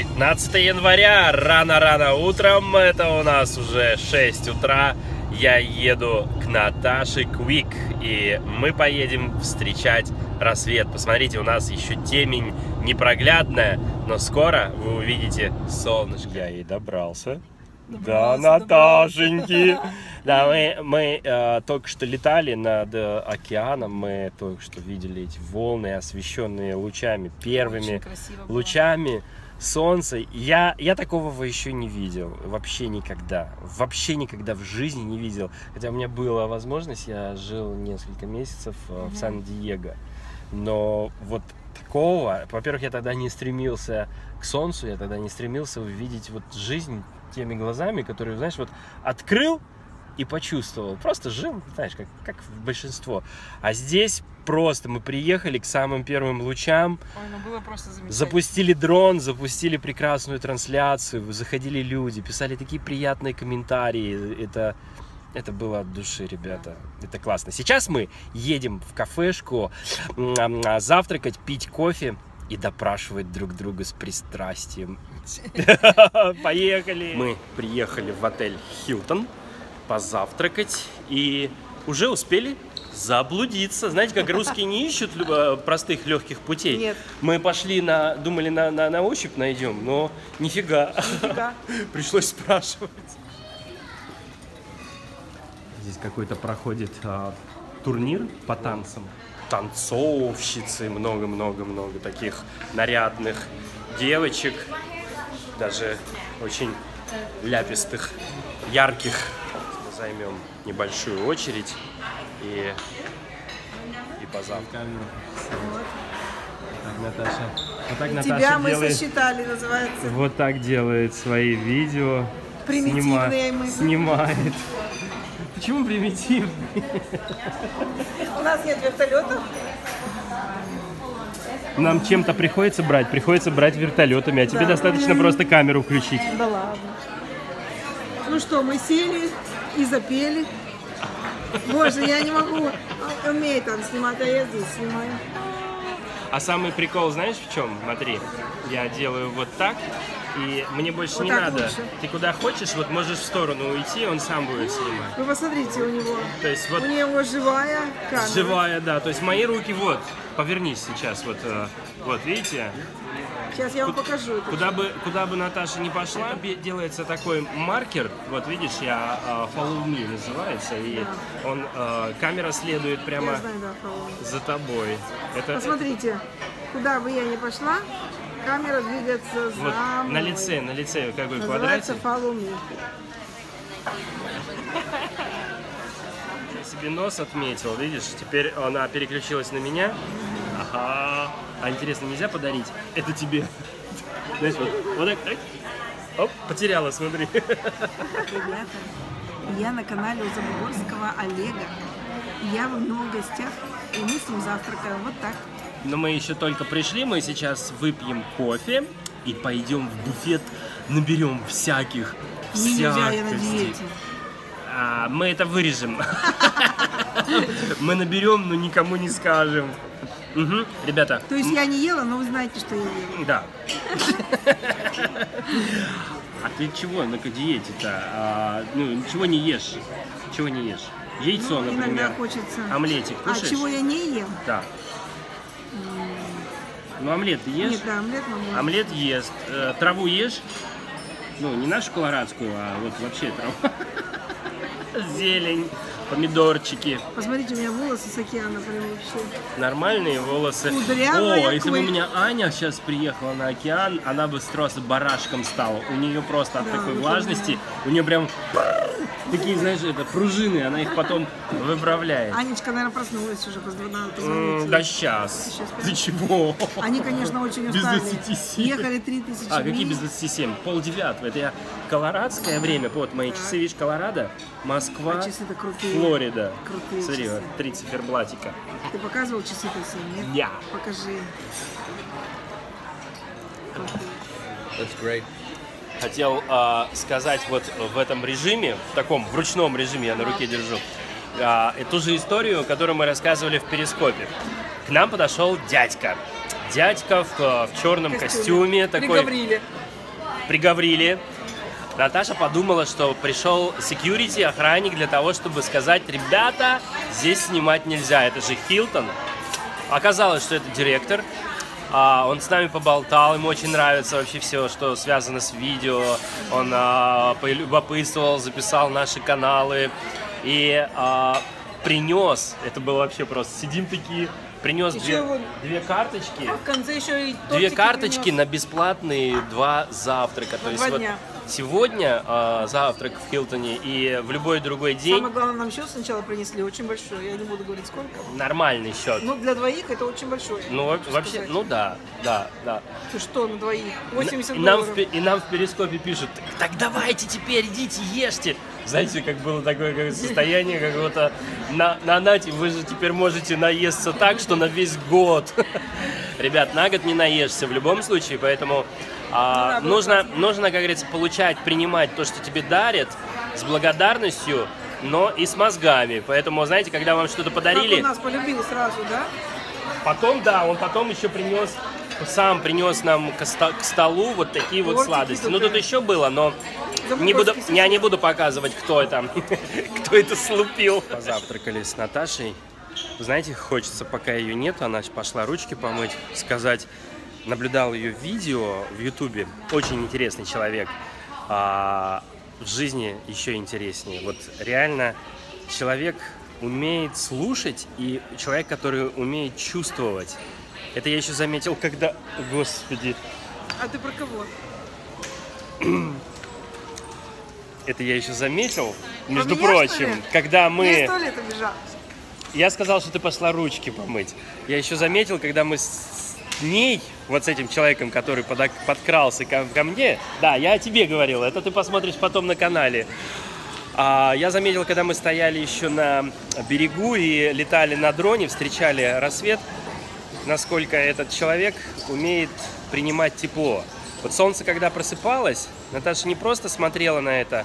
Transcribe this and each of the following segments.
15 января, рано-рано утром, это у нас уже 6 утра, я еду к Наташе Квик, и мы поедем встречать рассвет. Посмотрите, у нас еще темень непроглядная, но скоро вы увидите солнышко. Я и добрался. Да, Наташеньки! Да, мы, мы э, только что летали над э, океаном, мы только что видели эти волны, освещенные лучами, первыми лучами солнца. Я, я такого еще не видел, вообще никогда. Вообще никогда в жизни не видел. Хотя у меня была возможность, я жил несколько месяцев э, в Сан-Диего. Но вот такого, во-первых, я тогда не стремился к солнцу, я тогда не стремился увидеть вот жизнь теми глазами, которые, знаешь, вот открыл и почувствовал. Просто жил, знаешь, как, как большинство. А здесь просто мы приехали к самым первым лучам, Ой, ну было просто замечательно. запустили дрон, запустили прекрасную трансляцию, заходили люди, писали такие приятные комментарии. Это, это было от души, ребята. Это классно. Сейчас мы едем в кафешку а, завтракать, пить кофе и допрашивать друг друга с пристрастием. Поехали! Мы приехали в отель Хилтон позавтракать и уже успели заблудиться. Знаете, как русские не ищут э, простых легких путей. Нет. Мы пошли на, думали на, на, на ощупь найдем, но нифига. Нифига. Пришлось спрашивать. Здесь какой-то проходит а, турнир по танцам. Танцовщицы, много-много-много таких нарядных девочек, даже очень ляпистых, ярких. Займем небольшую очередь и, и позавтракаем. Так, Наташа. Вот так Наташа Тебя мы делает- сосчитали, называется. вот так делает свои видео. Примитивные снима- мы. Снимает. Почему примитивные? У нас нет вертолетов. Нам чем-то приходится брать, приходится брать вертолетами, а тебе Да. достаточно просто камеру включить. Да ладно. Ну что, мы сели и запели. Боже, я не могу. Умеет он снимать, а я здесь снимаю. А самый прикол, знаешь, в чем? Смотри, я делаю вот так, и мне больше Вот не надо. лучше. Ты куда хочешь, вот можешь в сторону уйти, он сам будет снимать. Вы посмотрите, у него, То есть вот у него живая камера. живая, да. То есть мои руки вот. Повернись сейчас, вот, э, вот, видите? Сейчас я вам покажу это. Куда бы, куда бы Наташа не пошла, делается такой маркер. Вот видишь, я э, follow me называется, и он э, камера следует прямо знаю, да, за тобой. Это Посмотрите, куда бы я ни пошла, камера двигается за вот мной. на лице, на лице какой Называется квадратик. follow me. Я себе нос отметил, видишь? Теперь она переключилась на меня. Ага. А интересно, нельзя подарить? Это тебе. Знаешь, вот, вот так. Оп, потеряла, смотри. Ребята, я на канале у Забугорского Олега. Я в гостях, и мы с ним завтракаем. Вот так. Но мы еще только пришли, мы сейчас выпьем кофе и пойдем в буфет, наберем всяких Мне нельзя, я на диете. А, мы это вырежем. Мы наберем, но никому не скажем. Мгм. Ребята, То есть я не ела, но вы знаете, что я ела. да. А ты чего на диете-то? А, ну, чего не ешь? Чего не ешь? Яйцо, Ну, например. иногда хочется. Омлетик А кушаешь? чего я не ем? Да. Ну, омлет ешь? Нет, да, омлет могу. Омлет ест. Э, Траву ешь? Ну, не нашу колорадскую, а вот вообще траву. Зелень, помидорчики, Посмотрите, у меня волосы с океана прям вообще. нормальные волосы. Кудрявая О, если бы у меня Аня сейчас приехала на океан, она бы просто барашком стала. У нее просто от Да, такой вот влажности, у нее прям такие, знаешь, это пружины, она их потом выправляет. Анечка, наверное, проснулась уже, позвонила, М, позвоните. Да сейчас. Ты чего? Они, конечно, очень Без устали. 27. Ехали 3000 А, какие без 27? Пол девятого. Это я колорадское время. Вот мои часы, видишь, Колорадо, Москва, А крутые. Флорида. Крутые Смотри, часы. три циферблатика. Ты показывал часы-то все, нет? Я. Покажи. That's great. Хотел а, сказать вот в этом режиме, в таком в ручном режиме, я на руке держу, а, эту же историю, которую мы рассказывали в Перископе. К нам подошел дядька. дядька в, э, в черном костюме, такой Приговорили. приговорили. Наташа подумала, что пришел security, охранник для того, чтобы сказать, ребята, здесь снимать нельзя, это же Хилтон. Оказалось, что это директор. А, он с нами поболтал, ему очень нравится вообще все, что связано с видео. Он а, полюбопытствовал, записал наши каналы и а, принес. Это было вообще просто. Сидим такие, принес Еще две, вот- две карточки. А в конце еще и Две карточки принес. на бесплатные два завтрака. То На есть два вот дня. Сегодня а, завтрак в Хилтоне и в любой другой день Самое главное, нам счет сначала принесли, очень большой. Я не буду говорить сколько. нормальный счет. Ну, для двоих это очень большой. Ну, вообще, сказать. ну да, да, да. Ты что, на двоих? 80 и, нам в, и нам в перископе пишут, так давайте теперь, идите, ешьте. Знаете, как было такое как состояние, как будто на, на нате вы же теперь можете наесться так, что на весь год. Ребят, на год не наешься в любом случае, поэтому а, Ну, нужно, нужно, как говорится, получать, принимать то, что тебе дарят, с благодарностью, но и с мозгами. Поэтому, знаете, когда вам что-то Как подарили... он нас полюбил сразу, да? Потом, да, он потом еще принес, сам принес нам к, ста- к столу вот такие вот Тортики сладости. Ну, тут еще было, но не буду, я не буду показывать, кто это, кто это слупил. Позавтракали с Наташей. Знаете, хочется, пока ее нет, она пошла ручки помыть, сказать, наблюдал ее видео в Ютубе. Очень интересный человек. А, в жизни еще интереснее. Вот реально человек умеет слушать и человек, который умеет чувствовать. Это я еще заметил, когда... Господи, А ты про кого? это я еще заметил, между меня, прочим, когда мы... Я сказал, что ты пошла ручки помыть. Я еще заметил, когда мы с ней, вот с этим человеком, который подок- подкрался ко, ко мне, да, я о тебе говорил, это ты посмотришь потом на канале. А, я заметил, когда мы стояли еще на берегу и летали на дроне, встречали рассвет, насколько этот человек умеет принимать тепло. Вот солнце, когда просыпалось, Наташа не просто смотрела на это,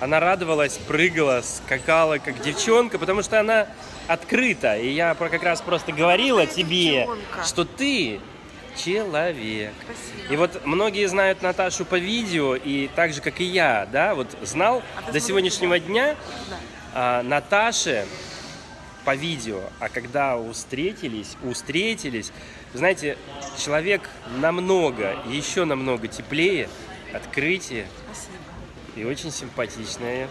она радовалась, прыгала, скакала, как девчонка, потому что она открыта. И я про- как раз просто говорила Ты тебе, девчонка. что ты человек. Спасибо. И вот многие знают Наташу по видео, и так же, как и я, да, вот знал А до сегодняшнего дня Да. а, Наташи по видео, а когда встретились, встретились, знаете, человек намного, еще намного теплее, открытие Спасибо. И очень симпатичная.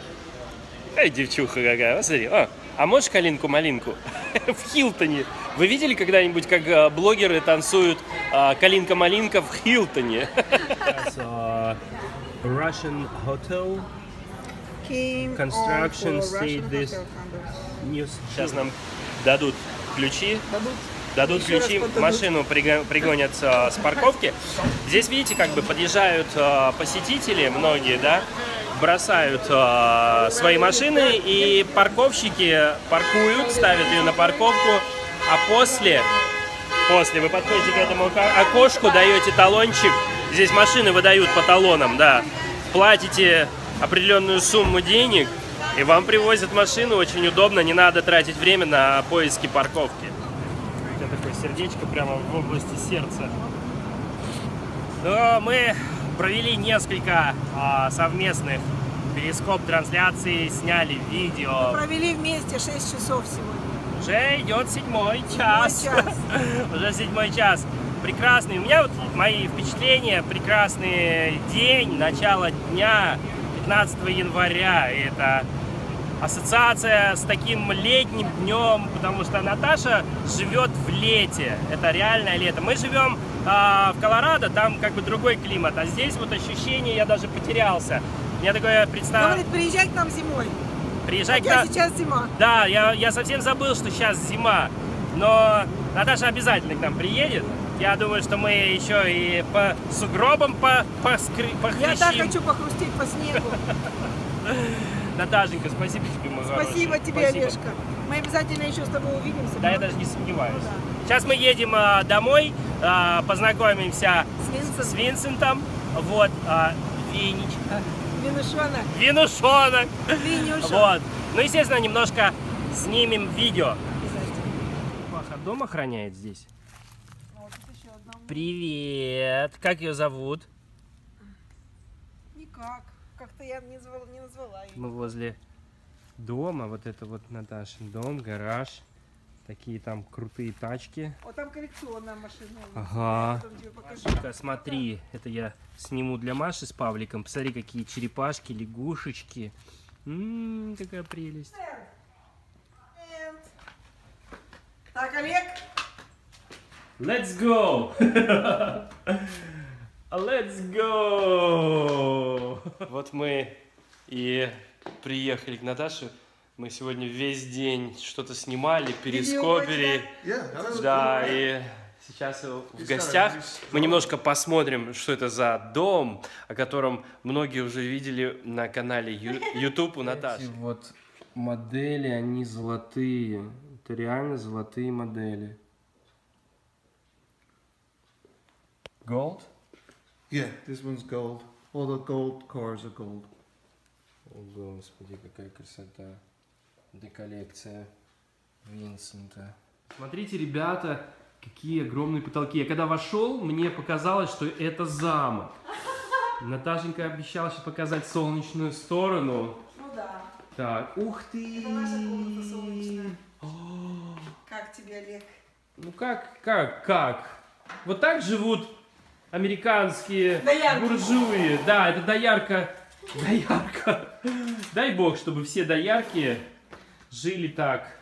Эй, девчуха какая, посмотри. А, а можешь калинку-малинку? в Хилтоне. Вы видели когда-нибудь, как а, блогеры танцуют а, калинка-малинка в Хилтоне? Russian Hotel Construction Russian this-. News. Сейчас нам дадут ключи, Дадут? дадут Еще ключи, машину приго- пригонят а, с парковки. Здесь, видите, как бы подъезжают а, посетители, многие, да, бросают а, свои машины, и парковщики паркуют, ставят ее на парковку, а после, после вы подходите к этому окошку, даете талончик, здесь машины выдают по талонам, да, платите определенную сумму денег, и вам привозят машину, очень удобно, не надо тратить время на поиски парковки. У тебя такое сердечко прямо в области сердца. Но мы провели несколько а, совместных перископ-трансляций, сняли видео. Провели вместе 6 часов сегодня. Уже идет седьмой час. час. Уже седьмой час. Прекрасный. У меня вот мои впечатления. Прекрасный день, начало дня, 15 января. И это ассоциация с таким летним днем, потому что Наташа живет в лете. Это реальное лето. Мы живем а, в Колорадо, там как бы другой климат. А здесь вот ощущение, я даже потерялся. Меня такое представление. Говорит, приезжай к нам зимой. Приезжай к Хотя нам- сейчас зима. да, я, я совсем забыл, что сейчас зима. Но Наташа обязательно к нам приедет. Я думаю, что мы еще и по сугробам по, поскры- Я так хочу похрустеть по снегу. Наташенька, спасибо тебе, хороший. Спасибо тебе. Олежка. Мы обязательно еще с тобой увидимся. Да, я даже не сомневаюсь. Ну да. Сейчас мы едем а, домой, а, познакомимся С Винсентом. с Винсентом. Вот, а, Винечка. Винушона. Винушонок. Винюша. Вот. Ну, естественно, немножко снимем видео. Паха дом охраняет здесь? Вот еще Привет. Как ее зовут? Никак. Как-то я не назвала, не назвала ее. Мы возле дома. Вот это вот Наташин дом, гараж. Такие там крутые тачки. Вот там коллекционная машина. Ага. Потом смотри, это я сниму для Маши с Павликом. Посмотри, какие черепашки, лягушечки. Ммм, какая прелесть. And- Так, Олег, Let's go! Let's go! Вот мы и приехали к Наташе. Мы сегодня весь день что-то снимали, перископили. Yeah, Да, и сейчас в гостях мы немножко посмотрим, что это за дом, о котором многие уже видели на канале YouTube у Наташи. Эти вот модели, они золотые. Это реально золотые модели. Gold? Yeah, this one's gold. All the gold cars are gold. О, господи, какая красота. Это коллекция Винсента. Смотрите, ребята, какие огромные потолки. Я когда вошел, мне показалось, что это замок. Наташенька обещала сейчас показать солнечную сторону. ну да. Так, ух ты! Это наша комната солнечная. Как тебе, Олег? Ну как, как, как? Вот так живут американские Доярки. буржуи. Да, это доярка. Доярка. Дай бог, чтобы все доярки жили так,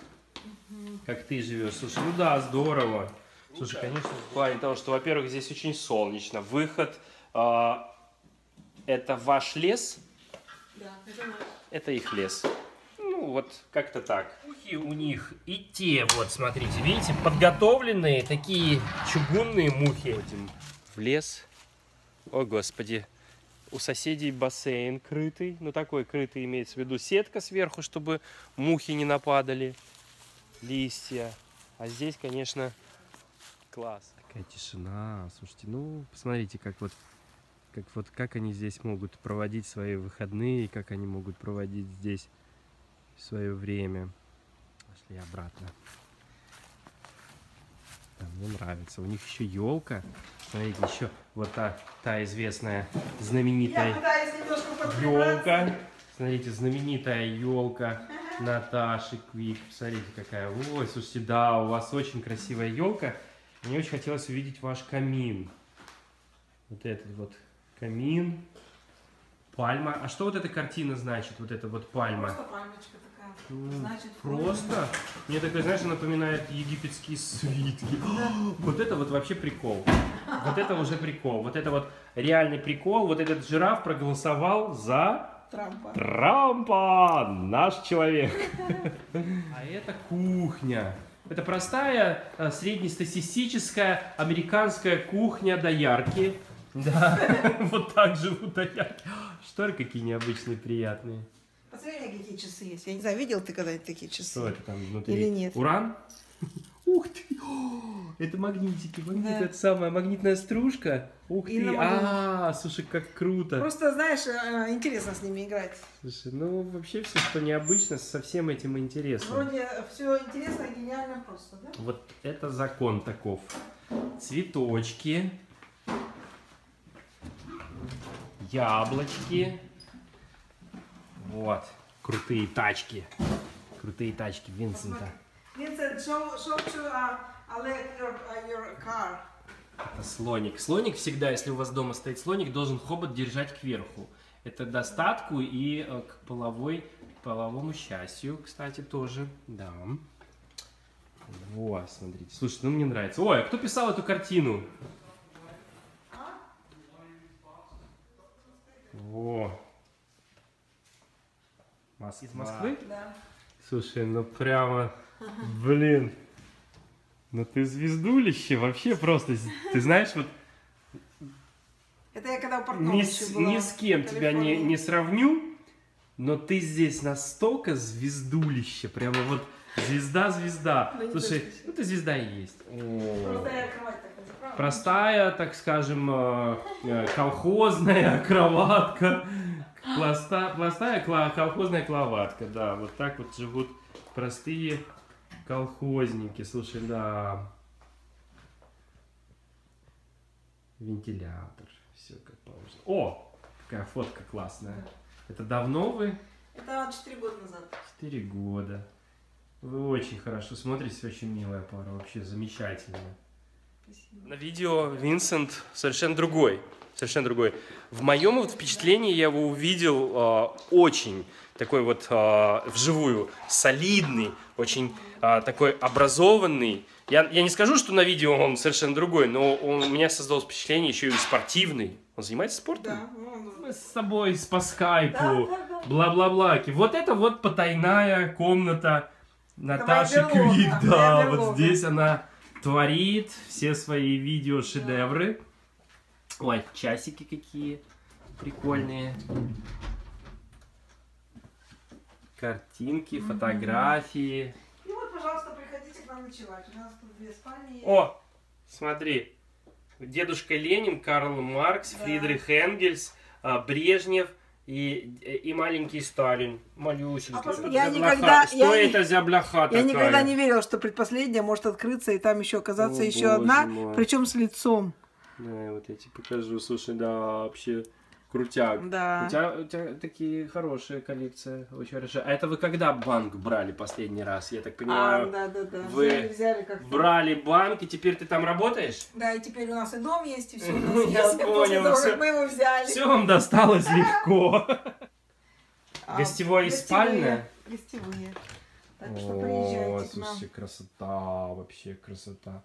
как ты живешь. Слушай, ну да, здорово. Слушай, конечно, в плане того, что, во-первых, здесь очень солнечно. Выход, а, это ваш лес, Да, это наш. это их лес. Ну, вот как-то так. Ухи у них и те, вот, смотрите, видите, подготовленные такие чугунные мухи. Ходим в лес. О, господи. У соседей бассейн крытый. Ну, такой крытый имеется в виду сетка сверху, чтобы мухи не нападали. Листья. А здесь, конечно, класс. Такая тишина. Слушайте, ну, посмотрите, как вот как вот как они здесь могут проводить свои выходные, как они могут проводить здесь свое время. Пошли обратно. Да, мне нравится. У них еще елка. Смотрите, еще вот та, та известная, знаменитая елка. Смотрите, знаменитая елка Наташи Квик. Посмотрите, какая. Ой, слушайте, да, у вас очень красивая елка. Мне очень хотелось увидеть ваш камин. Вот этот вот камин. Пальма. А что вот эта картина значит? Вот эта вот пальма. Просто пальмочка такая. Ну, Значит, Просто? Мне такое, знаешь, напоминает египетские свитки. Вот это вот вообще прикол. Вот это уже прикол. Вот это вот реальный прикол. Вот этот жираф проголосовал за Трампа. Трампа, наш человек. А это кухня. Это простая э, среднестатистическая американская кухня доярки. Да, вот так живут доярки. Шторы какие необычные, приятные. Какие часы есть. Я не знаю, видел ты когда-нибудь такие часы? Что это там внутри? Или нет? Уран? Ух ты! Это магнитики, магнит, Да. это самая магнитная стружка. Ух И ты! А, слушай, как круто! Просто, знаешь, э, интересно с ними играть. Слушай, ну вообще все, что необычно, со всем этим интересно. Вроде все интересно, гениально просто, да? Вот это закон таков. Цветочки. Яблочки. Вот. Крутые тачки. Крутые тачки Винсента. Vincent, show, show to uh, your, uh, your car. Это слоник. Слоник всегда, если у вас дома стоит слоник, должен хобот держать кверху. Это достатку и э, к половой, половому счастью, кстати, тоже. Да. Вот, смотрите. Слушайте, ну мне нравится. Ой, а кто писал эту картину? Во. Москва. Из Москвы? Да. Слушай, ну прямо, блин, ну ты звездулище, вообще просто, ты знаешь, вот Это я когда у портного ни с, была ни с кем тебя не, не сравню, но ты здесь настолько звездулище, прямо вот звезда-звезда. Да Слушай, точно. ну ты звезда и есть. Кровать такая. Простая, так скажем, э, э, колхозная кроватка. Пласта, простая кла- колхозная кроватка, да. Вот так вот живут простые колхозники. Слушай, да. Вентилятор. Все как положено. О, какая фотка классная. Это давно вы? Это 4 года назад. Четыре года. Вы очень хорошо смотритесь, очень милая пара, вообще замечательная. Спасибо. На видео Винсент совершенно другой. Совершенно другой. В моем вот впечатлении я его увидел э, очень такой вот э, вживую солидный, очень э, такой образованный. Я, я не скажу, что на видео он совершенно другой, но он, у меня создалось впечатление еще и спортивный. Он занимается спортом? Да, Мы с тобой по скайпу, Да, да, да. бла-бла-бла. Вот это вот потайная комната Наташи моя да, вот здесь она творит все свои видео-шедевры. Ой, часики какие прикольные. Картинки, фотографии. И вот, пожалуйста, приходите к нам ночевать. У нас тут две спальни. О, смотри. Дедушка Ленин, Карл Маркс, Да. Фридрих Энгельс, а, Брежнев и, и маленький Сталин. Малюсенький. А я это за никогда-? Что я не- это за бляха Я такая? никогда не верила, что предпоследняя может открыться и там еще оказаться О, еще одна, мой. причем с лицом. Да, вот я тебе покажу. Слушай, да, вообще крутяк. Да. У тебя, у тебя такие хорошие коллекции, очень хорошие. А это вы когда банк брали последний раз? Я так А, понимаю, да, да, да. вы Взяли, взяли как брали банк, и теперь ты там работаешь? Да, и теперь у нас и дом есть, и все у нас Я понял, как мы его взяли. Все вам досталось легко. А, Гостевое и спальное? Гостевые. Так что приезжайте к нам. слушай, красота, вообще красота.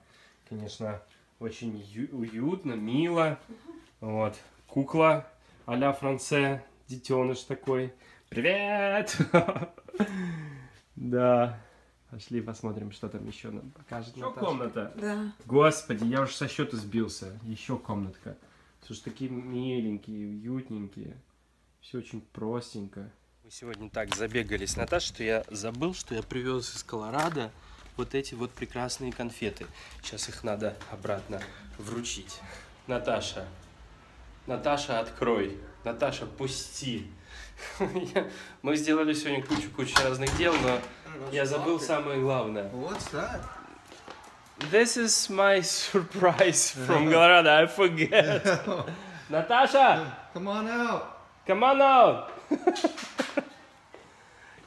Конечно, очень уютно, мило. Вот, кукла а-ля Франце, детеныш такой. Привет! Да. Пошли посмотрим, что там еще нам покажет Еще Наташа. комната. Да. Господи, я уже со счета сбился. Еще комнатка. Слушай, такие миленькие, уютненькие. Все очень простенько. Мы сегодня так забегались, Наташа, что я забыл, что я привез из Колорадо вот эти вот прекрасные конфеты. Сейчас их надо обратно вручить. Наташа, Наташа, открой. Наташа, пусти. Мы сделали сегодня кучу-кучу разных дел, но я забыл самое главное. What's that? This is my surprise from Colorado. I forget. Наташа, Come on out. come on out.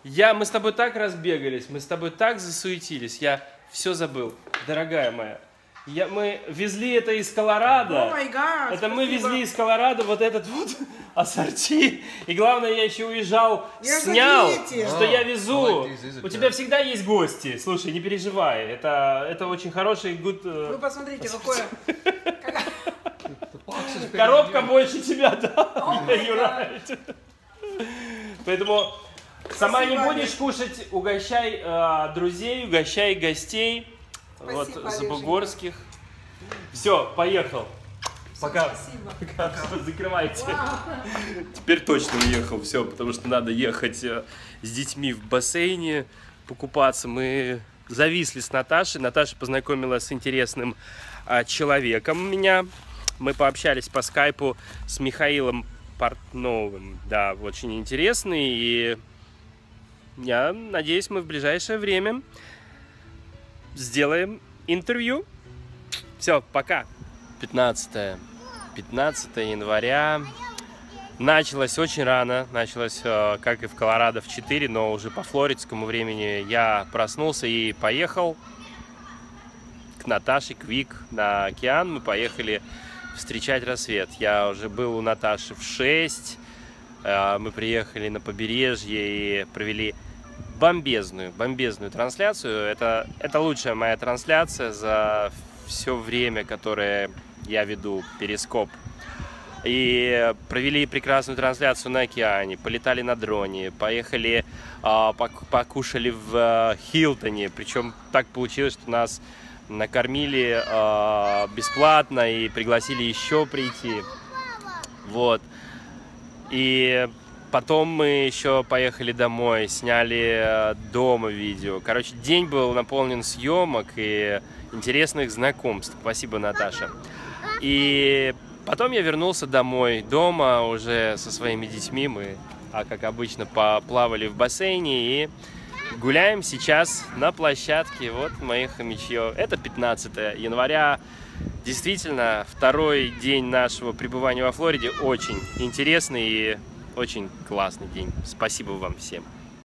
Я, мы с тобой так разбегались, мы с тобой так засуетились, я все забыл, дорогая моя. Я, мы везли это из Колорадо. май гад, Это мы спасибо. везли из Колорадо вот этот вот ассорти. И главное, я еще уезжал, Я снял, заметил. что я везу. like are У тебя всегда есть гости. Слушай, не переживай. Это, это очень хороший good, э, Вы посмотрите, какое. Коробка больше тебя, да? Поэтому сама не будешь кушать, угощай э, друзей, угощай гостей. Вот Спасибо, Забугорских. Все, поехал. Пока. Спасибо. Пока, закрывайте. Теперь точно уехал, все, потому что надо ехать э, с детьми в бассейне, покупаться. Мы зависли с Наташей. Наташа познакомила с интересным а, человеком меня. Мы пообщались по скайпу с Михаилом Портновым. Да, очень интересный. И я надеюсь, мы в ближайшее время сделаем интервью. Все, пока. 15 15 января. Началось очень рано, началось, э, как и в Колорадо, в 4, но уже по флоридскому времени я проснулся и поехал к Наташе Квик на океан. Мы поехали встречать рассвет. Я уже был у Наташи в 6. Э, Мы приехали на побережье и провели бомбезную, бомбезную трансляцию. Это, это лучшая моя трансляция за все время, которое я веду Перископ. И провели прекрасную трансляцию на океане, полетали на дроне, поехали, а, пок- покушали в а, Хилтоне. Причем так получилось, что нас накормили а, бесплатно и пригласили еще прийти. Вот. И потом мы еще поехали домой, сняли э, дома видео. Короче, день был наполнен съемок и интересных знакомств. Спасибо, Наташа. И потом я вернулся домой. Дома уже со своими детьми мы, а как обычно, поплавали в бассейне и гуляем сейчас на площадке. Вот моих хомячье. Это 15 января. Действительно, второй день нашего пребывания во Флориде очень интересный и очень классный день. Спасибо вам всем.